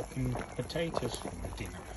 fucking potatoes for dinner.